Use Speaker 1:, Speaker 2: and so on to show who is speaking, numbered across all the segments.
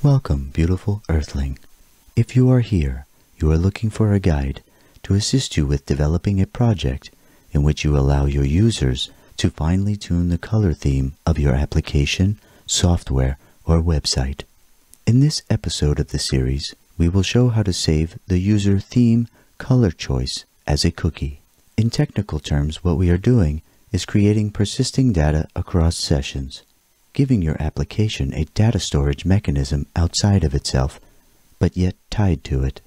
Speaker 1: Welcome, beautiful Earthling. If you are here, you are looking for a guide to assist you with developing a project in which you allow your users to finely tune the color theme of your application, software, or website. In this episode of the series, we will show how to save the user theme color choice as a cookie. In technical terms, what we are doing is creating persisting data across sessions, giving your application a data storage mechanism outside of itself, but yet tied to it.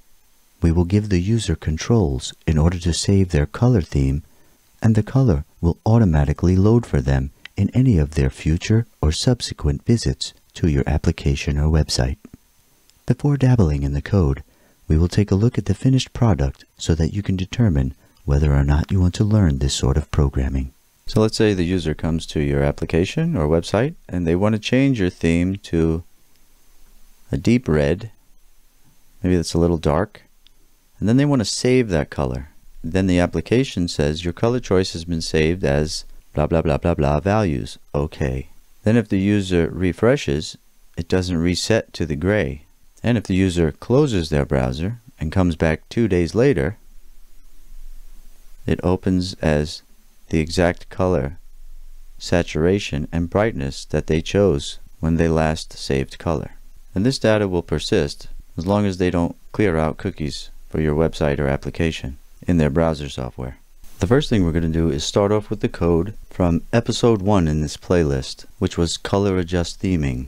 Speaker 1: We will give the user controls in order to save their color theme, and the color will automatically load for them in any of their future or subsequent visits to your application or website. Before dabbling in the code, we will take a look at the finished product so that you can determine whether or not you want to learn this sort of programming. So let's say the user comes to your application or website and they want to change your theme to a deep red. Maybe that's a little dark. And then they want to save that color. Then the application says your color choice has been saved as blah blah blah blah blah values. Okay. Then if the user refreshes, it doesn't reset to the gray. And if the user closes their browser and comes back two days later, it opens as the exact color, saturation, and brightness that they chose when they last saved color. And this data will persist as long as they don't clear out cookies for your website or application in their browser software. The first thing we're going to do is start off with the code from episode 1 in this playlist, which was color adjust theming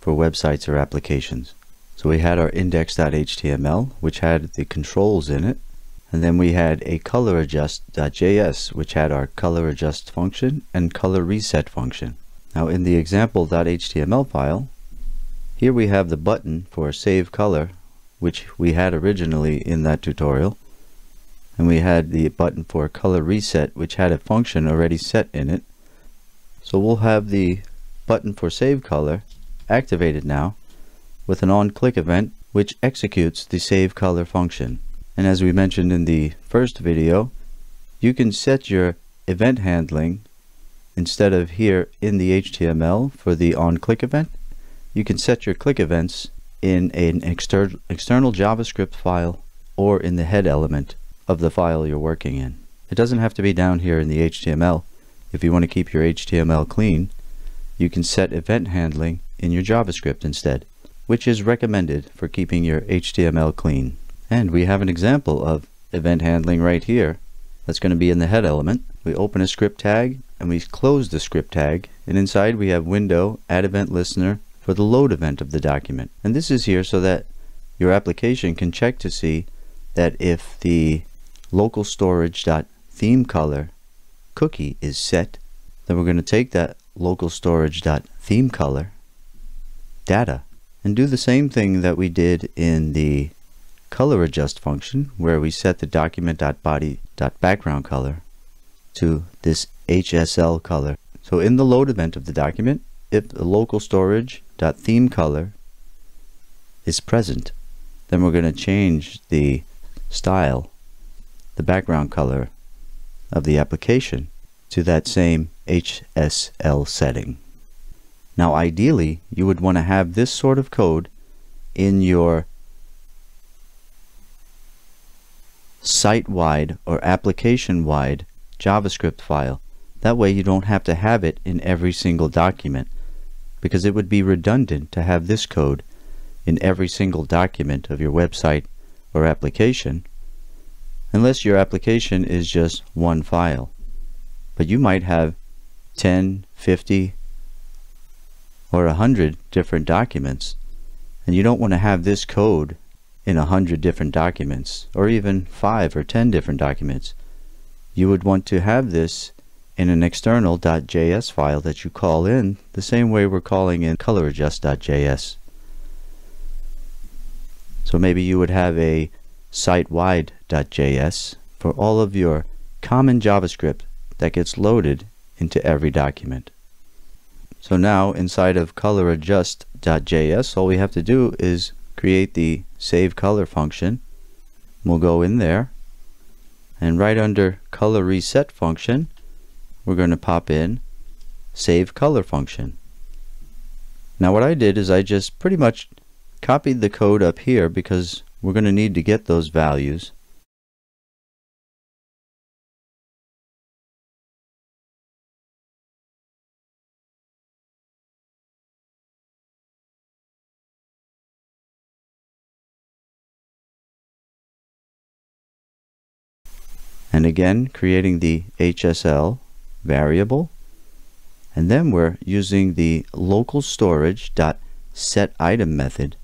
Speaker 1: for websites or applications. So we had our index.html, which had the controls in it, and then we had a color adjust.js, uh, which had our color adjust function and color reset function. Now in the example.html file, here we have the button for save color, which we had originally in that tutorial. And we had the button for color reset, which had a function already set in it. So we'll have the button for save color activated now with an on-click event which executes the save color function. And as we mentioned in the first video, you can set your event handling instead of here in the HTML for the on-click event, you can set your click events in an exter external JavaScript file or in the head element of the file you're working in. It doesn't have to be down here in the HTML. If you want to keep your HTML clean, you can set event handling in your JavaScript instead, which is recommended for keeping your HTML clean. And we have an example of event handling right here. That's going to be in the head element. We open a script tag and we close the script tag. And inside we have window, add event listener for the load event of the document. And this is here so that your application can check to see that if the local color cookie is set, then we're going to take that local color data and do the same thing that we did in the color adjust function where we set the document.body.background color to this HSL color. So in the load event of the document, if the local storage.theme color is present, then we're going to change the style, the background color of the application to that same HSL setting. Now ideally, you would want to have this sort of code in your site-wide or application-wide JavaScript file. That way you don't have to have it in every single document because it would be redundant to have this code in every single document of your website or application unless your application is just one file. But you might have 10, 50, or 100 different documents and you don't want to have this code in a hundred different documents or even five or ten different documents. You would want to have this in an external .js file that you call in the same way we're calling in coloradjust.js. So maybe you would have a site-wide.js for all of your common JavaScript that gets loaded into every document. So now inside of coloradjust.js all we have to do is create the save color function. We'll go in there and right under color reset function we're going to pop in save color function. Now what I did is I just pretty much copied the code up here because we're going to need to get those values. And again creating the HSL variable and then we're using the local storage dot set item method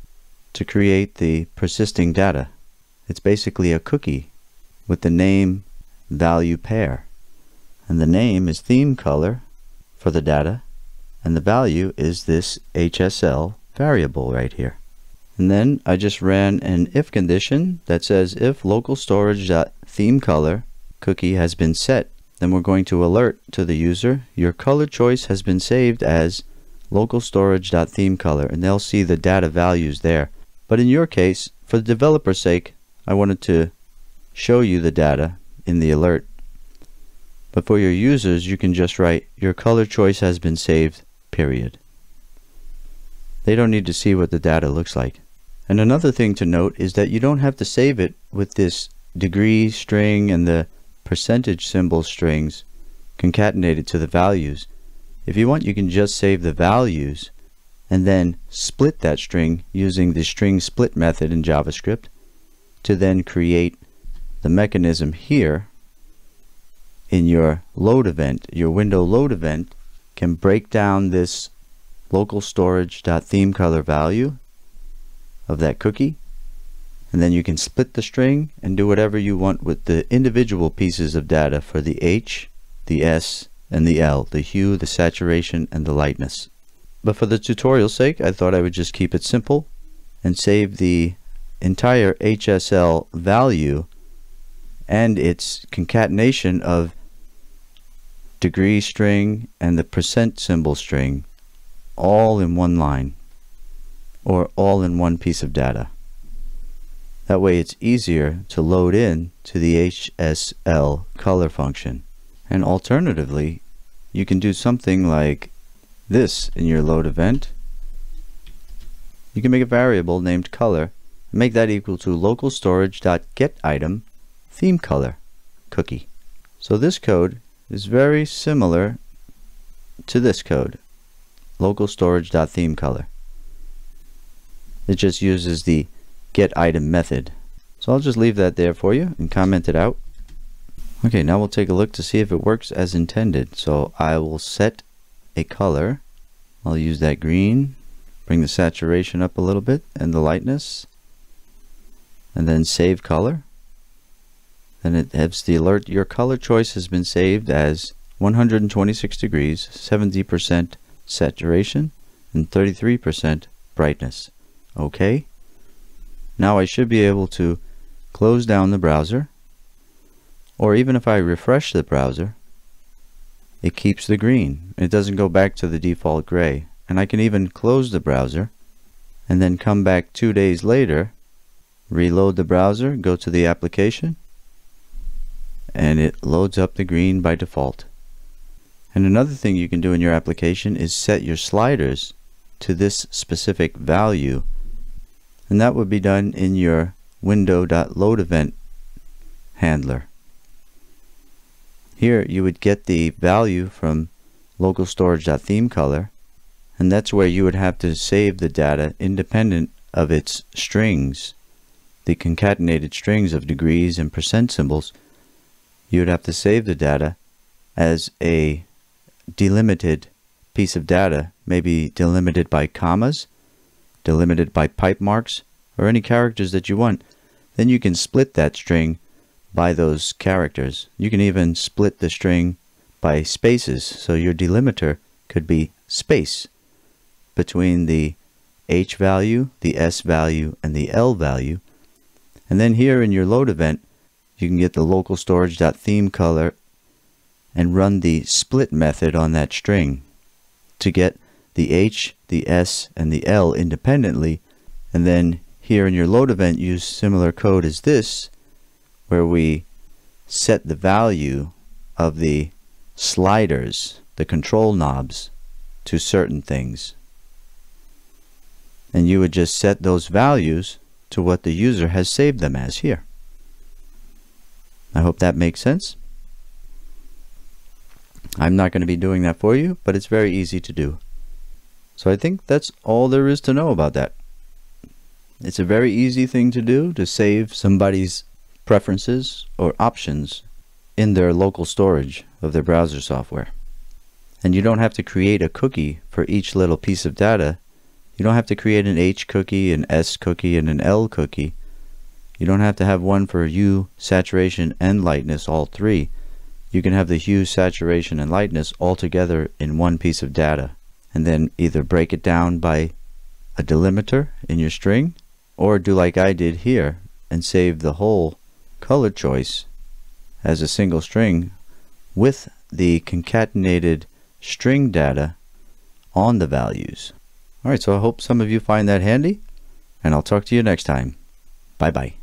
Speaker 1: to create the persisting data. It's basically a cookie with the name value pair and the name is theme color for the data and the value is this HSL variable right here. And then I just ran an if condition that says if local storage dot theme color cookie has been set, then we're going to alert to the user, your color choice has been saved as local storage.theme color, and they'll see the data values there. But in your case, for the developer's sake, I wanted to show you the data in the alert. But for your users, you can just write, your color choice has been saved, period. They don't need to see what the data looks like. And another thing to note is that you don't have to save it with this degree string and the percentage symbol strings concatenated to the values. If you want, you can just save the values and then split that string using the string split method in JavaScript to then create the mechanism here in your load event. Your window load event can break down this local storage.theme color value of that cookie and then you can split the string and do whatever you want with the individual pieces of data for the H, the S, and the L, the hue, the saturation, and the lightness. But for the tutorial's sake, I thought I would just keep it simple and save the entire HSL value and its concatenation of degree string and the percent symbol string all in one line or all in one piece of data. That way it's easier to load in to the HSL color function. And alternatively, you can do something like this in your load event. You can make a variable named color and make that equal to local storage.getItem theme color cookie. So this code is very similar to this code, local storage.theme color. It just uses the get item method. So I'll just leave that there for you and comment it out. Okay, now we'll take a look to see if it works as intended. So I will set a color. I'll use that green, bring the saturation up a little bit and the lightness, and then save color. Then it has the alert your color choice has been saved as 126 degrees, 70% saturation, and 33% brightness. Okay. Now I should be able to close down the browser or even if I refresh the browser it keeps the green. It doesn't go back to the default gray. And I can even close the browser and then come back two days later, reload the browser, go to the application, and it loads up the green by default. And another thing you can do in your application is set your sliders to this specific value and that would be done in your window.loadEvent handler. Here you would get the value from local storage.themeColor and that's where you would have to save the data independent of its strings, the concatenated strings of degrees and percent symbols. You would have to save the data as a delimited piece of data, maybe delimited by commas delimited by pipe marks, or any characters that you want, then you can split that string by those characters. You can even split the string by spaces, so your delimiter could be space between the H value, the S value, and the L value. And then here in your load event, you can get the local storage.theme color and run the split method on that string to get the H, the S, and the L independently, and then here in your load event use similar code as this, where we set the value of the sliders, the control knobs, to certain things. And you would just set those values to what the user has saved them as here. I hope that makes sense. I'm not going to be doing that for you, but it's very easy to do. So I think that's all there is to know about that. It's a very easy thing to do to save somebody's preferences or options in their local storage of their browser software. And you don't have to create a cookie for each little piece of data. You don't have to create an H cookie, an S cookie, and an L cookie. You don't have to have one for hue, saturation, and lightness, all three. You can have the hue, saturation, and lightness all together in one piece of data. And then either break it down by a delimiter in your string, or do like I did here and save the whole color choice as a single string with the concatenated string data on the values. Alright, so I hope some of you find that handy, and I'll talk to you next time. Bye bye.